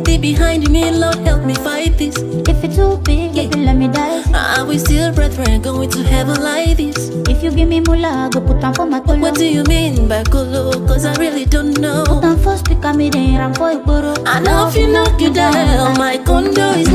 Be behind me, Lord, help me fight this. If it's too big, yeah. let me die. Are we still brethren going to heaven like this? If you give me mullah, go put on for my colo. What do you mean by colo? Cause I really don't know. Put on first, pick me then I'm for Igboro. I know if you knock you down, my condo is.